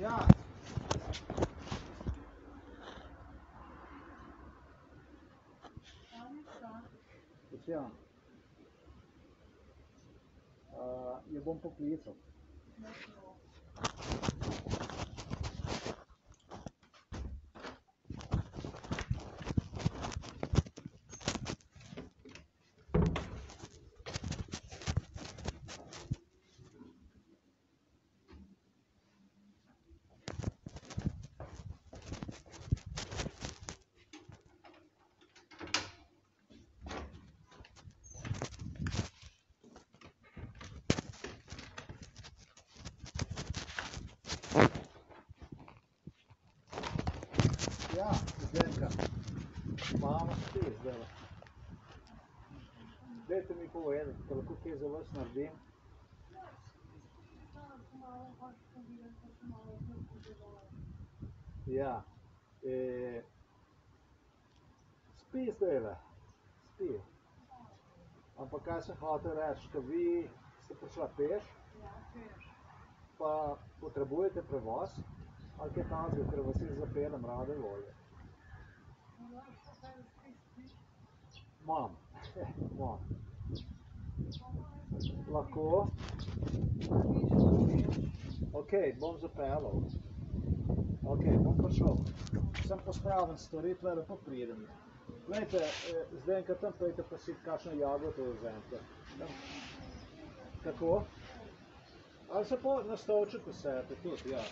Ja. Lucijan. Uh, jo bom poklical. Ja, Zdenka. Mama spet zdaj. Dajte mi povedati, da lahko kaj za vas naredim. Ja. E, spi zdajle. Spi. Ampak kaj sem hotel reči, ko vi ste prišla peš, pa potrebujete prevoz, ali kaj takega, ker vas jaz zapeljem rade volje. Imam, imam. Lahko? Ok, bom zapeljal. Ok, bom prišel. Sem pospravim stvari, tle lepo pridem. Glejte, eh, zdaj enkrat tam pojďte posit kakšno jagodo vzemite. Tam. Kako? Ali se pa na stolček usedete tudi, ja.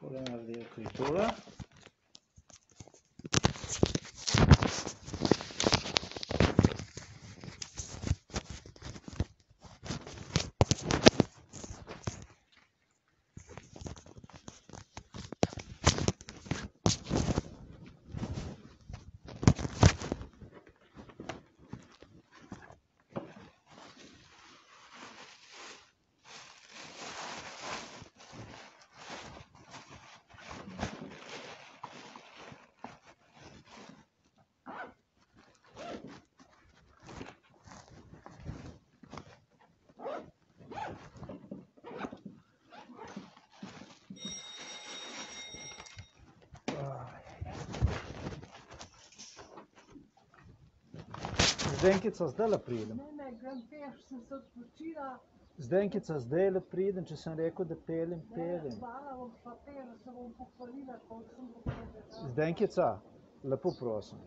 Takole naredijo kaj Zdenkica, zdaj le pridem. Ne, ne, grem peš, sem se odpočila. Zdenkica, zdaj le pridem, če sem rekel, da peljem, Ne, peljem. hvala bom peš, da se bom pohvalila, koliko sem pohvalila. Zdenkica, lepo prosim,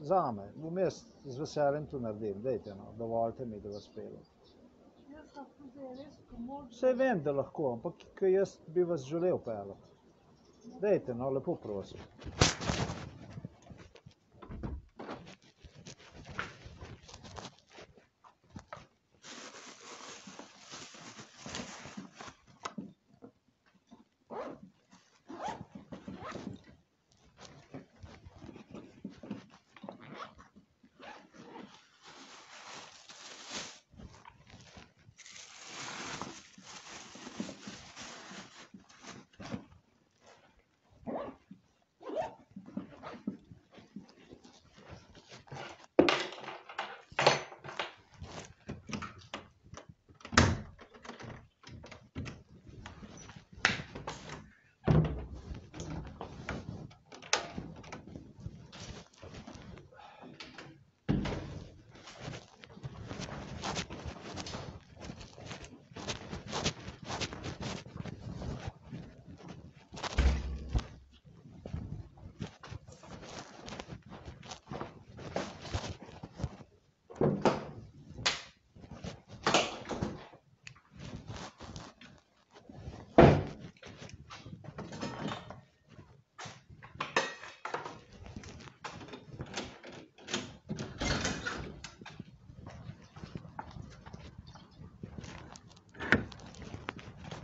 zame, vmes z veseljem to naredim, dejte no, dovolite mi, da vas peljem. Jaz sem tudi res pomoč. Vse vem, da lahko, ampak jaz bi vas želel peljati. Dejte, no, lepo prosim.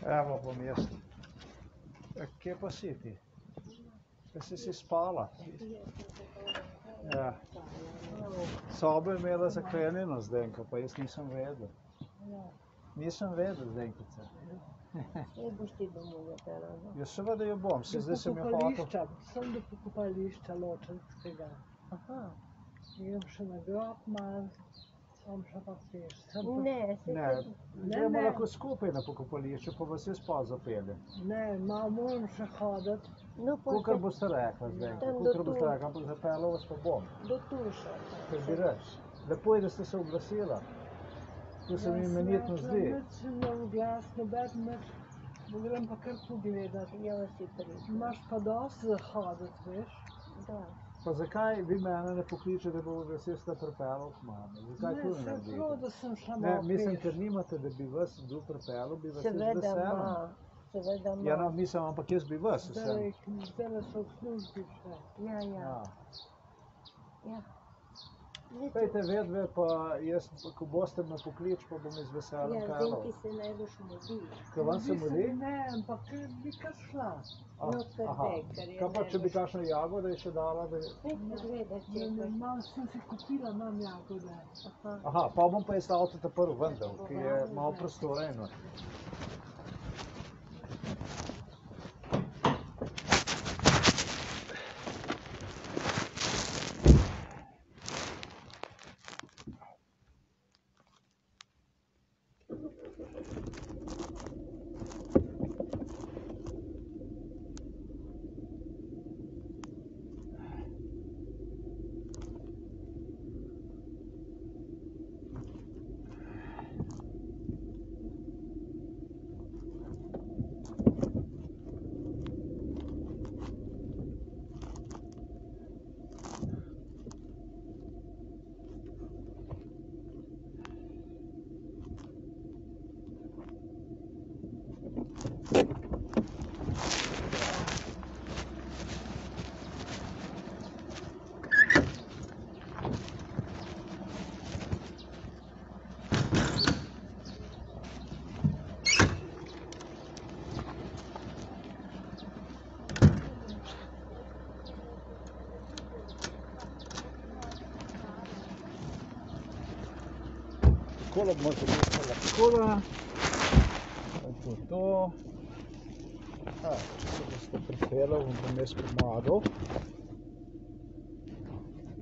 Evo bom jaz. E, Kje pa si ti? Kaj si si spala? Ja. Sobo je imela zaklenjeno Zdenka, pa jaz nisem vedel. Nisem vedel, Zdenkica. Saj boš ti domov zapeljal, no? Ja, seveda jo bom, se Do zdaj sem jo hotel. pokopališča, sem do pokopališča ločenskega. Aha. Grem še na grob sem še pa peš. Sem pa, Ne, se Ne, gremo ne. lahko skupaj na pokopališče, pa vas jaz pa zapeljem. ne, malo moram še hoditi. No, Kakor boste rekla, do kakor boste rekla, ampak zapeljal vas pa bom. do tuša. Kaj bi reč? Lepo je, da ste se oglasila. To se mi imenitno zdi. Nič imel glas, noben nič. Bo grem pa kar pogledati. Ja, si prišla. Imaš pa dosti za hoditi, veš. Da. Pa zakaj vi mene ne pokličete, da bo ta pripeljal k mami? Zakaj Ne, to ne se prav, naredite? da sem šla Ne, mislim, ker nimate, da bi vas kdo pripeljal, bi vas Seveda ima. Seveda ima. Ja, no, mislim, ampak jaz bi vas vsem. Zdaj, zdaj so v službi še. Ja, ja. Ja. ja. Pejte vedve, pa jaz, ko boste me poklič, pa bom iz veselja Ja, peljal. Zenki se najbolj mudi. Ko vam se mudi? Ne, ampak bi kar šla. Ah, No, kar aha. Kaj pa, če bi kakšno jagode še dala? Da... Nek pogleda, če Ne, ne, malo sem si kupila, imam jagode. Aha. Aha, pa bom pa jaz avto ta prvi vendel, ki je malo prostora Takole bomo zapisali takole. To je to. A, če se boste pripeljal, vam bom jaz pomagal.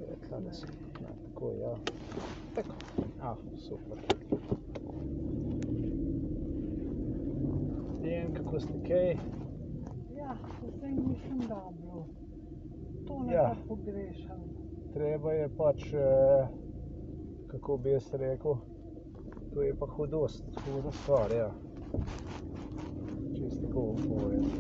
Je, tale se, ja, tako, ja. Tako, a, super. In kako ste kaj? Ja, zdaj nisem dobro. To Ja. nekako pogrešam. Treba je pač, eh, kako bi jaz rekel, to je pa hudost, huda stvar, ja. Čisto tako povedal.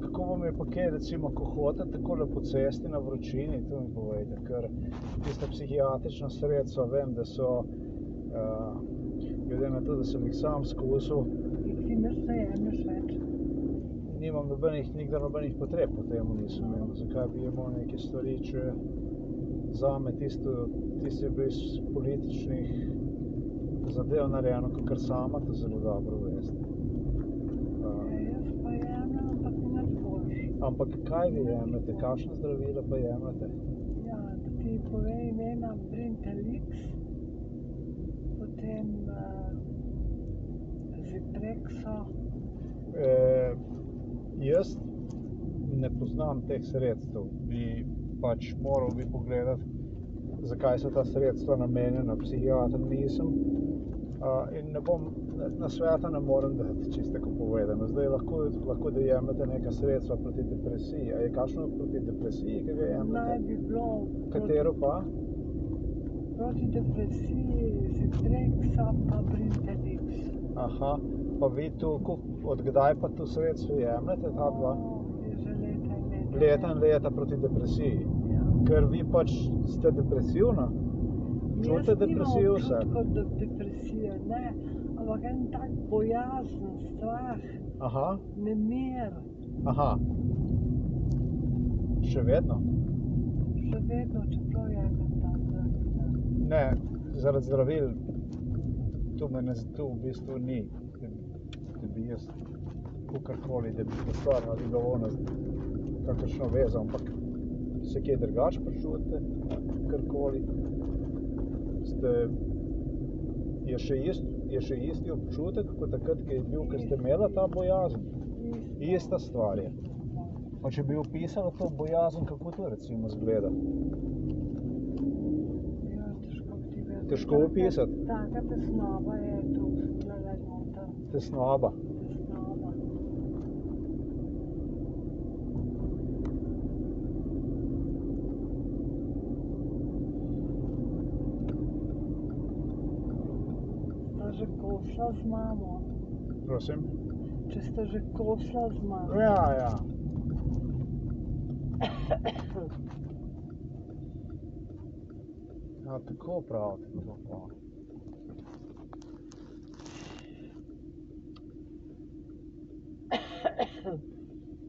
Kako vam je pa kaj, recimo, ko hodite takole po cesti na vročini, to mi povejte, ker tista psihiatrična sredstva, vem, da so, uh, glede na to, da sem jih sam skusil, Ti ne se jemlješ več. nimam nobenih, nikdar nobenih potreb po tem nisem imel. Zakaj bi imel neke stvari, če zame tisto, tisto je bilo iz političnih zadev narejeno, kakor sama to zelo dobro veste. Ja, jemljem, ampak kaj vi jemljete, kakšna zdravila pa jemljete? Ja, da ti pove imena Brintelix, potem uh, Ziprexo, E, jaz ne poznam teh sredstev, bi pač moral bi pogledati, zakaj so ta sredstva namenjena, psihiater nisem. Uh, in ne bom, na sveta ne morem dati, čisto tako povedano. Zdaj lahko, lahko da jemljete neka sredstva proti depresiji. A je kakšno proti depresiji, ki ga naj jemljete? bi bilo Katero pa? proti, depresiji Ziprexa pa Brintelix. Aha, pa vi tu, od kdaj pa tu sredstvo jemljete, ta dva? O, je že leta in leta. Proti depresiji. Ja. Ker vi pač ste depresivna. Čutite depresijo vse? Jaz nimam občutkov de- depresije, ne, ampak en tak bojazen, strah, Aha, nemir, aha. Še vedno? še vedno, čeprav jemljem ta zdravila. Ne, zaradi zdravil. Tu me ne, tu v bistvu ni, da, da bi jaz kakorkoli, da bi postavil ali govorno kakršno vezo, ampak se kje drugače počutite, karkoli. Ste, je še, ist, je še isti občutek, kot takrat, ko je bil, ko ste imela ta bojazen. Ista stvar je. Pa če bi opisala to bojazen, kako to recimo zgleda? Ja, težko. Težko opisati. Taka tesnoba je tu, gledaj noter, tesnoba. Kosla z mamo, Prosim? če sta že kosla z mamo. Ja, ja. Ja, tako pravite, to pa.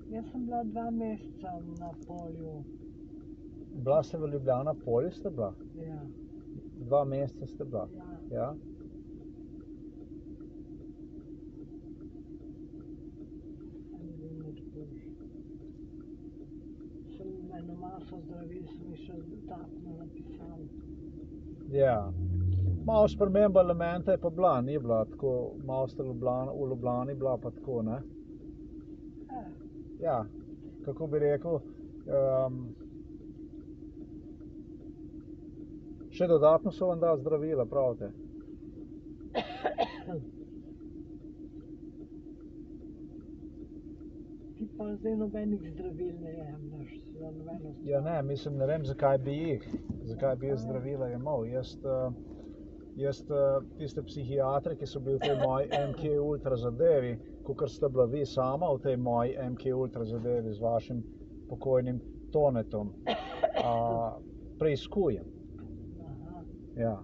Jaz sem bila dva meseca na polju. Bila ste v Ljubljana polju, ste bila? Ja, Dva meseca ste bila? ja. Ja? ni bil nič boljši. Eno maso zdravil, sem jih še dodatno napisala. Ja. Malo sprememba elementa je pa bila, ni bila tako, malo ste Ljubljana, v Ljubljani bila pa tako, ne? Eh, Ja, kako bi rekel, um, še dodatno so vam dali zdravila, pravite? ti pa zdaj nobenih zdravil ne stvar. Ja, ne, mislim, ne vem, zakaj bi jih, zakaj bi jaz zdravila jemal. Jaz, uh, jaz uh, tiste psihiatre, ki so bili v tej moji MK ultra zadevi, kot ste bila vi sama v tej moji MK ultra zadevi z vašim pokojnim tonetom, uh, preizkujem. Aha. Ja.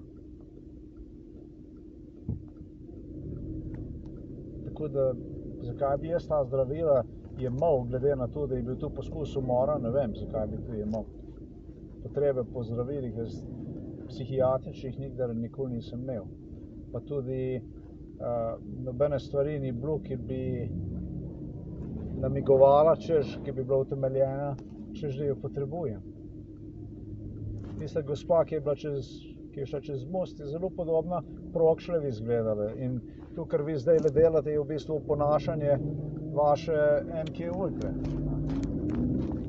Tako da, zakaj bi jaz ta zdravila jemal, glede na to, da je bil tu poskus umora, ne vem, zakaj bi to jemal. Potrebe po zdravilih, jaz psihiatričnih nikdar nikoli nisem imel. Pa tudi uh, nobene stvari ni bilo, ki bi namigovala, češ, ki bi bila utemeljena, češ, da jo potrebujem. Tista gospa, ki je bila čez, ki je šla čez most, je zelo podobna Prokšlevi izgledala. In to, kar vi zdaj le delate, je v bistvu ponašanje vaše MK Ultre,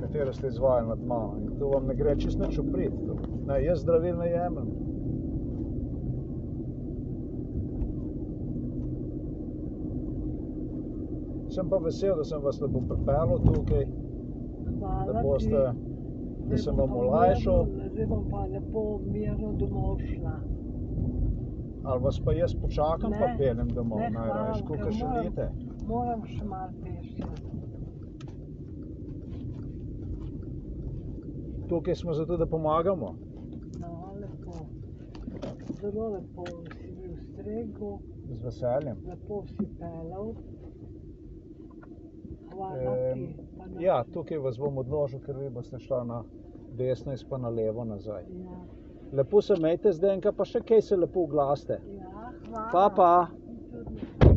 katero ste izvajali nad mano. In to vam ne gre čisto nič to. Ne, jaz zdravil ne jemljem. Sem pa vesel, da sem vas lepo pripeljal tukaj, Hvala da boste, ti. da sem vam pa olajšal, Zdaj bom pa lepo mirno domov šla. ali vas pa jaz počakam, pa Ne, peljem domov, ne, najraje, hvala, koliko ker moram- želite. Moram še malo peščati. Tukaj smo zato, da pomagamo. No, lepo. Zelo lepo si bil v stregu, Z veseljem. lepo si pelal. Hvala Em, ti. na- Ja, tukaj vas bom odložil, ker vi boste šla na desno in pa na levo nazaj. Ja, Lepo se imejte, Zdenka, pa še kaj se lepo oglaste. ja, hvala. Pa, pa.